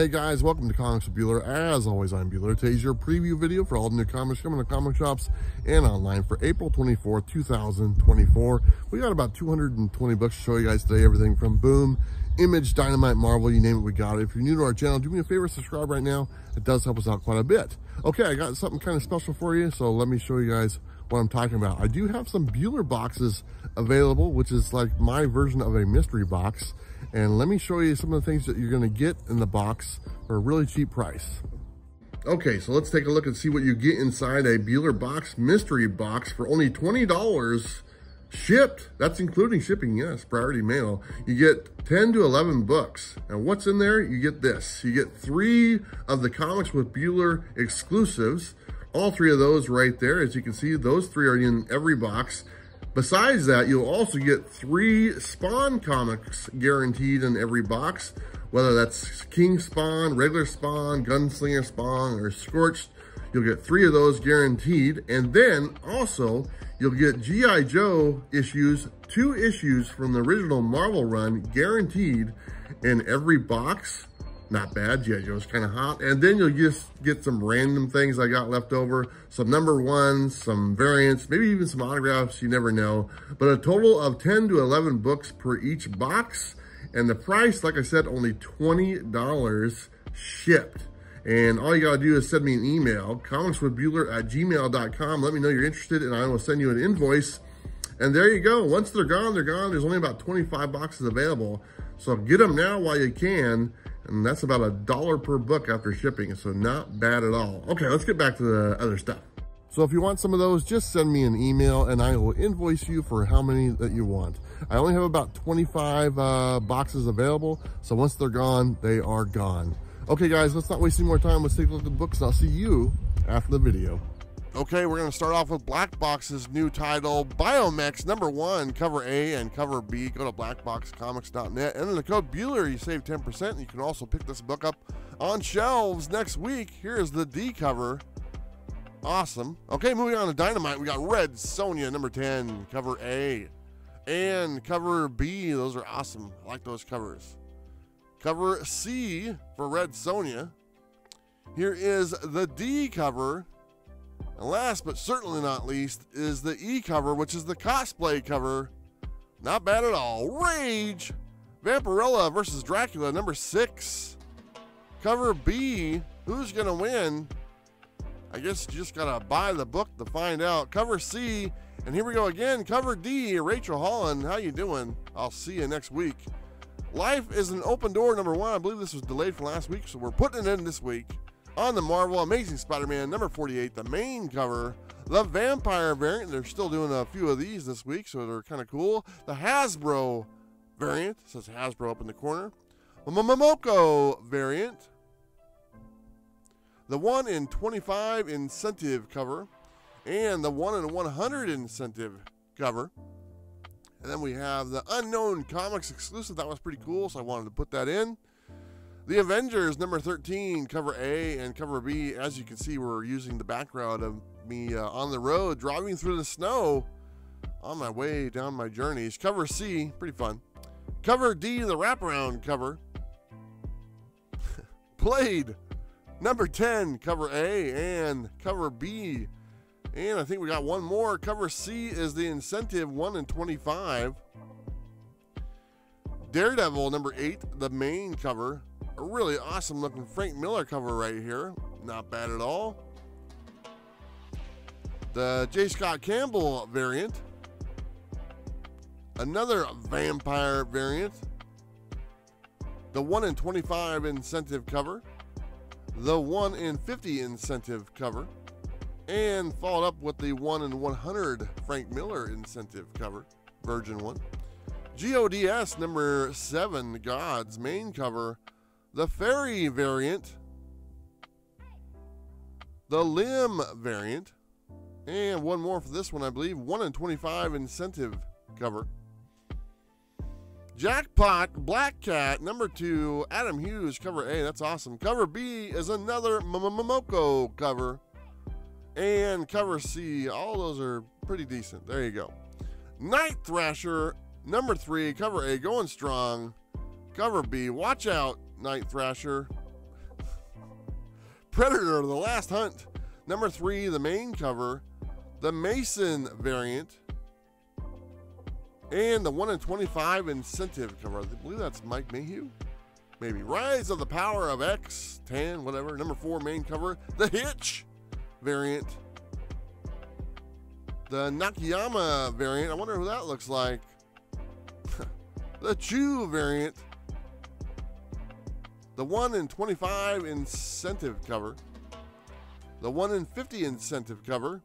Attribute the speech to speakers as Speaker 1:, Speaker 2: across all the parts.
Speaker 1: Hey guys, welcome to Comics with Bueller. As always, I'm Bueller. Today's your preview video for all the new comics coming to comic shops and online for April 24th, 2024. We got about 220 books to show you guys today. Everything from Boom, Image, Dynamite, Marvel, you name it, we got it. If you're new to our channel, do me a favor, subscribe right now. It does help us out quite a bit. Okay, I got something kind of special for you, so let me show you guys what I'm talking about. I do have some Bueller boxes available, which is like my version of a mystery box. And let me show you some of the things that you're gonna get in the box for a really cheap price. Okay, so let's take a look and see what you get inside a Bueller box mystery box for only $20 shipped. That's including shipping, yes, priority mail. You get 10 to 11 books. And what's in there? You get this. You get three of the Comics with Bueller exclusives. All three of those right there. As you can see, those three are in every box. Besides that, you'll also get three Spawn comics guaranteed in every box, whether that's King Spawn, regular Spawn, Gunslinger Spawn, or Scorched. You'll get three of those guaranteed. And then also, you'll get G.I. Joe issues, two issues from the original Marvel run guaranteed in every box. Not bad, G.I. Joe's kind of hot. And then you'll just get some random things I got left over. Some number ones, some variants, maybe even some autographs, you never know. But a total of 10 to 11 books per each box. And the price, like I said, only $20 shipped. And all you gotta do is send me an email, comicswithbueller at gmail.com. Let me know you're interested and I will send you an invoice. And there you go. Once they're gone, they're gone. There's only about 25 boxes available. So get them now while you can. And that's about a dollar per book after shipping. So not bad at all. Okay, let's get back to the other stuff. So if you want some of those, just send me an email and I will invoice you for how many that you want. I only have about 25 uh, boxes available. So once they're gone, they are gone. Okay guys, let's not waste any more time. Let's take a look at the books I'll see you after the video. Okay, we're going to start off with Black Box's new title, Biomex number one, cover A and cover B. Go to blackboxcomics.net. And in the code Bueller, you save 10%. You can also pick this book up on shelves next week. Here's the D cover. Awesome. Okay, moving on to Dynamite. We got Red Sonja number 10, cover A. And cover B. Those are awesome. I like those covers. Cover C for Red Sonja. Here is the D cover. And last but certainly not least is the E cover, which is the cosplay cover. Not bad at all. Rage! Vampirella versus Dracula, number six. Cover B. Who's going to win? I guess you just got to buy the book to find out. Cover C. And here we go again. Cover D. Rachel Holland. How you doing? I'll see you next week. Life is an open door, number one. I believe this was delayed from last week, so we're putting it in this week on the Marvel Amazing Spider-Man number 48, the main cover. The Vampire variant, they're still doing a few of these this week, so they're kind of cool. The Hasbro variant, says Hasbro up in the corner. The Momoko variant. The 1 in 25 incentive cover. And the 1 in 100 incentive cover. And then we have the Unknown Comics exclusive. That was pretty cool, so I wanted to put that in. The Avengers, number 13, cover A and cover B. As you can see, we're using the background of me uh, on the road, driving through the snow on my way down my journeys. Cover C, pretty fun. Cover D, the wraparound cover. Blade, number 10, cover A and cover B. And I think we got one more. Cover C is the incentive, 1 in 25. Daredevil, number 8, the main cover a really awesome looking Frank Miller cover right here. Not bad at all. The J. Scott Campbell variant. Another vampire variant. The 1 in 25 incentive cover. The 1 in 50 incentive cover. And followed up with the 1 in 100 Frank Miller incentive cover. Virgin one. GODS number 7, God's main cover the Fairy variant, the Limb variant, and one more for this one, I believe. 1 in 25 incentive cover. Jackpot Black Cat, number two, Adam Hughes, cover A. That's awesome. Cover B is another Momoko cover. And cover C, all those are pretty decent. There you go. Night Thrasher, number three, cover A, going strong. Cover B, watch out, Night Thrasher. Predator, The Last Hunt. Number three, the main cover, the Mason variant, and the 1 in 25 incentive cover. I believe that's Mike Mayhew. Maybe. Rise of the Power of X, 10, whatever. Number four, main cover, the Hitch variant. The Nakayama variant. I wonder who that looks like. the Chew variant. The 1 in 25 incentive cover. The 1 in 50 incentive cover.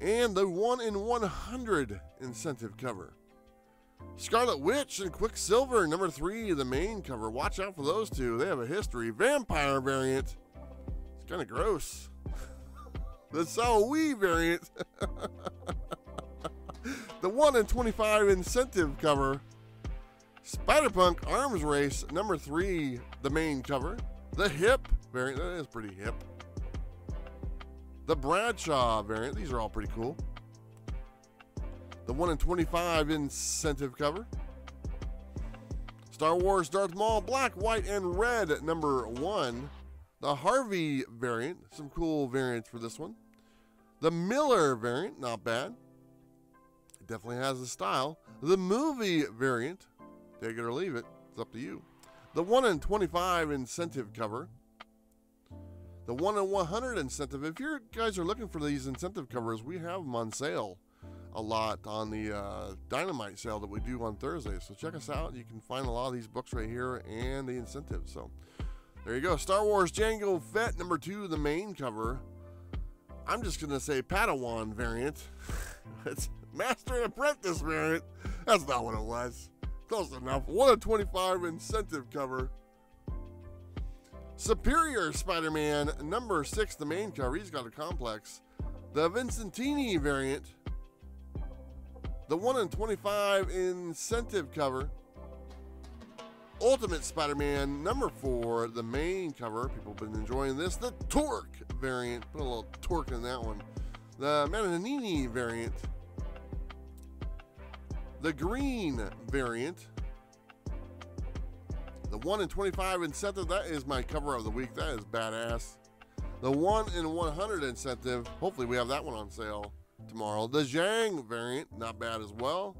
Speaker 1: And the 1 in 100 incentive cover. Scarlet Witch and Quicksilver, number 3, the main cover. Watch out for those two. They have a history. Vampire variant. It's kind of gross. the Saoi variant. the 1 in 25 incentive cover. Spider-Punk Arms Race, number three, the main cover. The hip variant, that is pretty hip. The Bradshaw variant, these are all pretty cool. The 1 in 25 incentive cover. Star Wars Darth Maul, black, white, and red, number one. The Harvey variant, some cool variants for this one. The Miller variant, not bad. It definitely has a style. The movie variant, Take it or leave it. It's up to you. The 1 in 25 incentive cover. The 1 in 100 incentive. If you guys are looking for these incentive covers, we have them on sale a lot on the uh, dynamite sale that we do on Thursday. So check us out. You can find a lot of these books right here and the incentives. So there you go. Star Wars Jango Fett number two, the main cover. I'm just going to say Padawan variant. it's Master and Apprentice variant. That's not what it was. Close enough. 1 of 25 incentive cover. Superior Spider Man, number 6, the main cover. He's got a complex. The Vincentini variant. The 1 in 25 incentive cover. Ultimate Spider Man, number 4, the main cover. People have been enjoying this. The Torque variant. Put a little torque in that one. The Mananini variant the green variant. The 1 in 25 incentive, that is my cover of the week. That is badass. The 1 in 100 incentive, hopefully we have that one on sale tomorrow. The Zhang variant, not bad as well.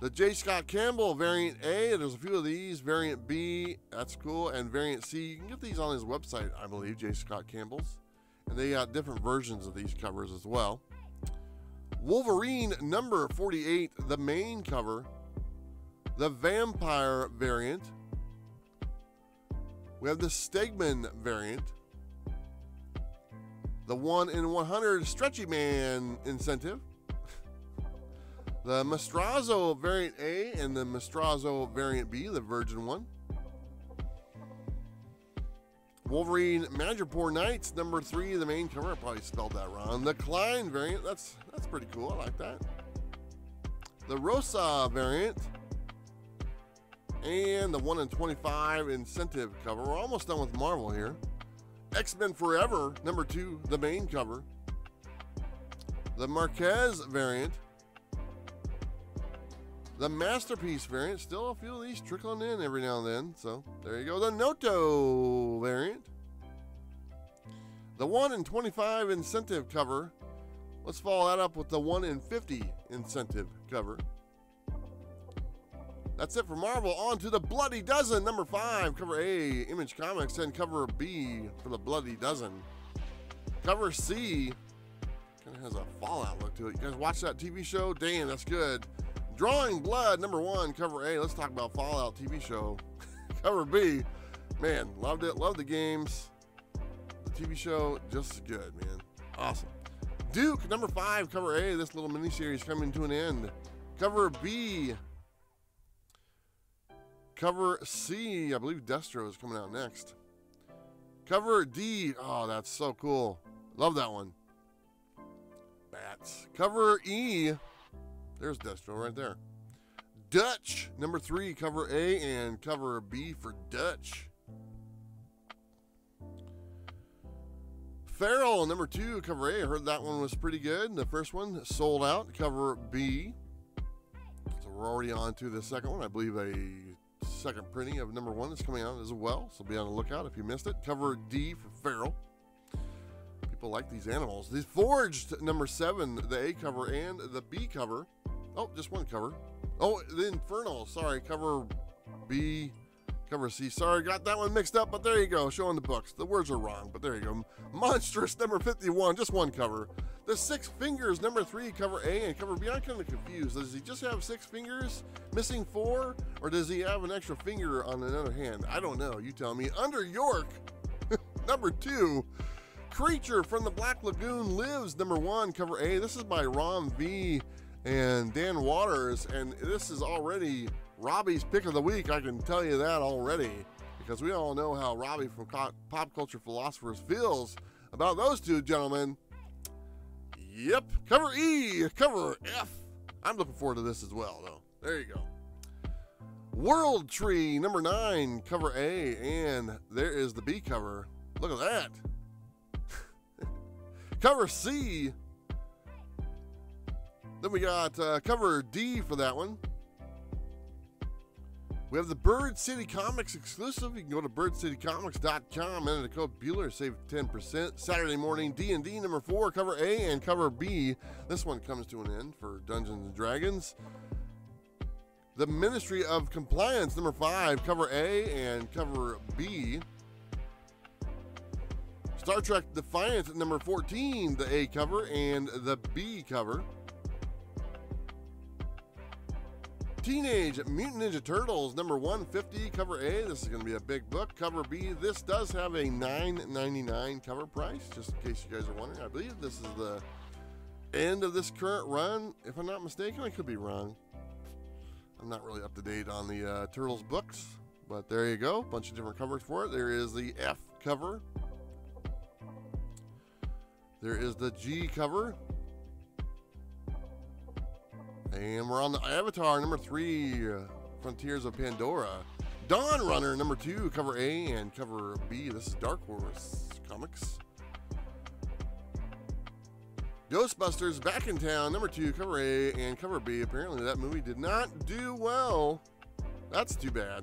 Speaker 1: The J. Scott Campbell variant A, there's a few of these. Variant B, that's cool. And variant C, you can get these on his website, I believe, J. Scott Campbell's. And they got different versions of these covers as well. Wolverine number 48, the main cover, the vampire variant. We have the Stegman variant, the 1 in 100 Stretchy Man incentive, the Mastrazzo variant A and the Mastrazzo variant B, the Virgin one. Wolverine Madripoor Knights, number three, the main cover. I probably spelled that wrong. The Klein variant, that's that's pretty cool. I like that. The Rosa variant. And the 1 in 25 incentive cover. We're almost done with Marvel here. X-Men Forever, number two, the main cover. The Marquez variant. The Masterpiece variant, still a few of these trickling in every now and then. So there you go. The Noto variant. The 1 in 25 incentive cover. Let's follow that up with the 1 in 50 incentive cover. That's it for Marvel. On to the Bloody Dozen, number 5, cover A, Image Comics, and cover B for the Bloody Dozen. Cover C kind of has a Fallout look to it. You guys watch that TV show? Damn, that's good. Drawing Blood, number one, cover A. Let's talk about Fallout TV show. cover B, man, loved it. Loved the games. The TV show, just as good, man. Awesome. Duke, number five, cover A. This little miniseries coming to an end. Cover B. Cover C, I believe Destro is coming out next. Cover D, oh, that's so cool. Love that one. Bats. Cover E, there's Destro right there. Dutch, number three, cover A and cover B for Dutch. Feral, number two, cover A. I heard that one was pretty good. The first one sold out. Cover B. So we're already on to the second one. I believe a second printing of number one is coming out as well, so be on the lookout if you missed it. Cover D for Feral. People like these animals. The Forged number seven, the A cover and the B cover. Oh, just one cover. Oh, the Infernal, sorry, cover B, cover C. Sorry, got that one mixed up, but there you go, showing the books. The words are wrong, but there you go. Monstress number 51, just one cover. The Six Fingers number three, cover A and cover B. I'm kind of confused. Does he just have six fingers, missing four, or does he have an extra finger on another hand? I don't know. You tell me. Under York, number two. Creature from the Black Lagoon Lives, number one, cover A. This is by Ram V and Dan Watters, and this is already Robbie's pick of the week. I can tell you that already because we all know how Robbie from Pop Culture Philosophers feels about those two gentlemen. Yep, cover E, cover F. I'm looking forward to this as well, though. There you go. World Tree, number nine, cover A, and there is the B cover. Look at that. Cover C, then we got uh, cover D for that one. We have the Bird City Comics exclusive. You can go to birdcitycomics.com, enter the code Bueller, save 10%. Saturday morning, D&D number four, cover A and cover B. This one comes to an end for Dungeons and Dragons. The Ministry of Compliance number five, cover A and cover B. Star Trek Defiance number 14, the A cover and the B cover. Teenage Mutant Ninja Turtles number 150 cover A. This is going to be a big book. Cover B. This does have a $9.99 cover price, just in case you guys are wondering. I believe this is the end of this current run. If I'm not mistaken, I could be wrong. I'm not really up to date on the uh, Turtles books, but there you go. Bunch of different covers for it. There is the F cover. There is the G cover. And we're on the Avatar number three, Frontiers of Pandora. Dawn Runner number two, cover A and cover B. This is Dark Horse Comics. Ghostbusters Back in Town number two, cover A and cover B. Apparently, that movie did not do well. That's too bad.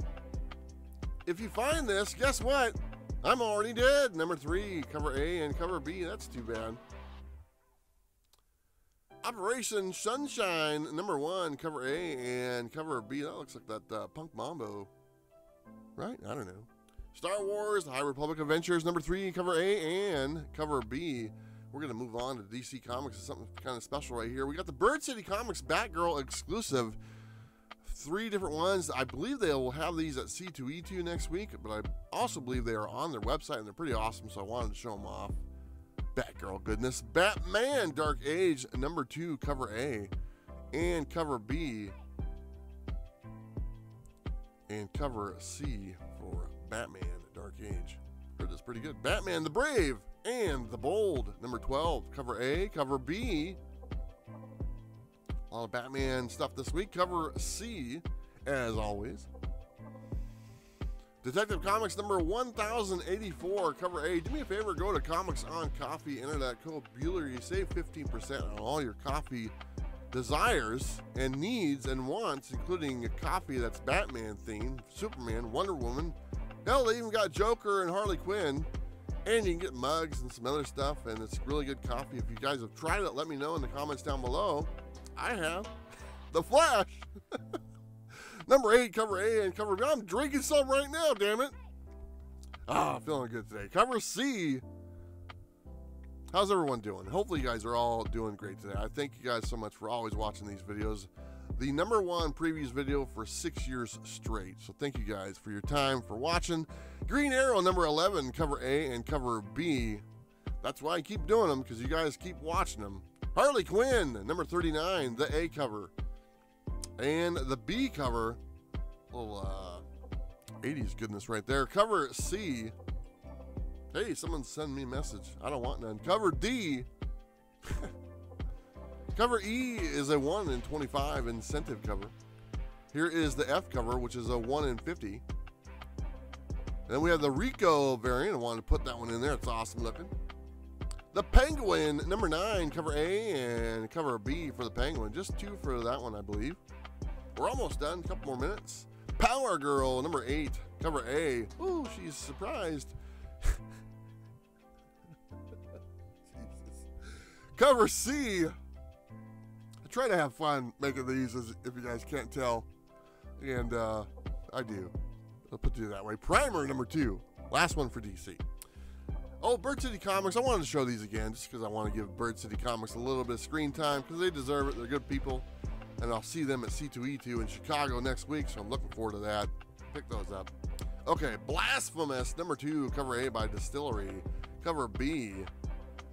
Speaker 1: If you find this, guess what? I'm already dead. Number three, cover A and cover B. That's too bad. Operation Sunshine, number one, cover A and cover B. That looks like that uh, Punk Mambo, right? I don't know. Star Wars, The High Republic Adventures, number three, cover A and cover B. We're going to move on to DC Comics. It's something kind of special right here. We got the Bird City Comics Batgirl exclusive. Three different ones. I believe they will have these at C2E2 next week, but I also believe they are on their website and they're pretty awesome, so I wanted to show them off. Batgirl goodness. Batman Dark Age, number two, cover A, and cover B, and cover C for Batman Dark Age. Heard that's pretty good. Batman the Brave and the Bold, number 12, cover A, cover B. Lot of Batman stuff this week. Cover C, as always. Detective Comics number 1084, cover A. Do me a favor, go to Comics on Coffee, enter that code Bueller. You save 15% on all your coffee desires and needs and wants, including a coffee that's Batman themed, Superman, Wonder Woman. Hell, they even got Joker and Harley Quinn. And you can get mugs and some other stuff, and it's really good coffee. If you guys have tried it, let me know in the comments down below. I have. The Flash. Number eight, cover A and cover B. I'm drinking some right now, damn it. Ah, feeling good today. Cover C. How's everyone doing? Hopefully you guys are all doing great today. I thank you guys so much for always watching these videos. The number one previous video for six years straight. So thank you guys for your time, for watching. Green Arrow number 11, cover A and cover B. That's why I keep doing them, because you guys keep watching them. Harley Quinn, number 39, the A cover. And the B cover, little uh, 80s goodness right there. Cover C. Hey, someone send me a message. I don't want none. Cover D. cover E is a 1 in 25 incentive cover. Here is the F cover, which is a 1 in 50. And then we have the Rico variant. I wanted to put that one in there. It's awesome looking. The Penguin, number 9, cover A and cover B for the Penguin. Just two for that one, I believe. We're almost done. A couple more minutes. Power Girl, number eight, cover A. Ooh, she's surprised. cover C. I try to have fun making these, as if you guys can't tell, and uh, I do. I'll put it that way. Primer number two, last one for DC. Oh, Bird City Comics. I wanted to show these again just because I want to give Bird City Comics a little bit of screen time because they deserve it. They're good people. And I'll see them at C2E2 in Chicago next week, so I'm looking forward to that. Pick those up. Okay, Blasphemous, number two, cover A by DSTLRY. Cover B,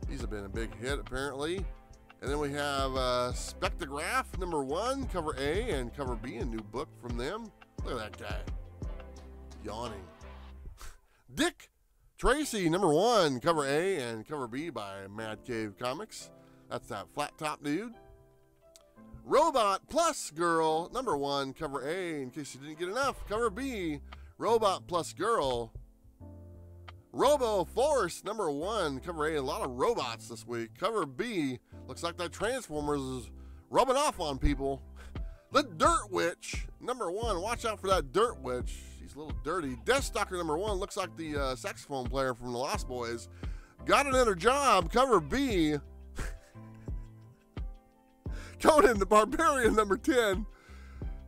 Speaker 1: these have been a big hit apparently. And then we have uh, Spectregraph, number one, cover A, and cover B, a new book from them. Look at that guy. Yawning. Dick Tracy, number one, cover A and cover B by Mad Cave Comics. That's that flat top dude. Robot Plus Girl, number one, cover A, in case you didn't get enough. Cover B, Robot Plus Girl. Robo Force, number one, cover A. A lot of robots this week. Cover B, looks like that Transformers is rubbing off on people. The Dirt Witch, number one. Watch out for that Dirt Witch. She's a little dirty. Deathstalker number one looks like the uh, saxophone player from the Lost Boys. Got another job. Cover B. Conan the Barbarian number 10.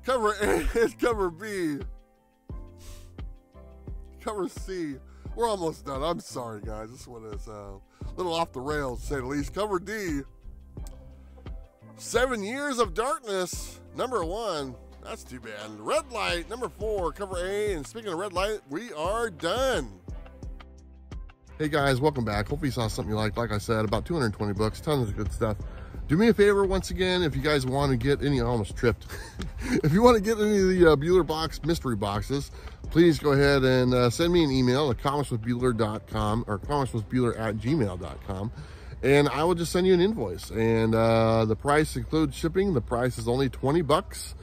Speaker 1: Cover A and cover B. Cover C. We're almost done. I'm sorry, guys. This one is uh, a little off the rails, to say the least. Cover D. Seven Years of Darkness, number one. That's too bad. Red light, number four, cover A. And speaking of red light, we are done. Hey guys, welcome back. Hopefully you saw something you liked. Like I said, about 220 bucks, tons of good stuff. Do me a favor once again, if you guys want to get any, I almost tripped. if you want to get any of the uh, Bueller box mystery boxes, please go ahead and uh, send me an email at comicswithbueller.com or comicswithbueller at gmail.com and I will just send you an invoice. And uh, the price includes shipping. The price is only 20 bucks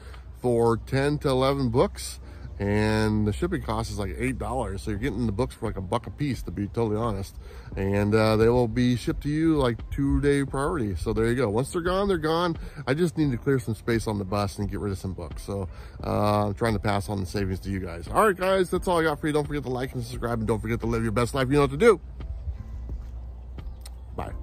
Speaker 1: for 10 to 11 books and the shipping cost is like eight dollars. So you're getting the books for like a buck a piece to be totally honest. And uh, they will be shipped to you like two day priority. So there you go. Once they're gone they're gone. I just need to clear some space on the bus and get rid of some books. So uh, i'm trying to pass on the savings to you guys. All right guys that's all i got for you. Don't forget to like and subscribe and don't forget to live your best life. You know what to do. Bye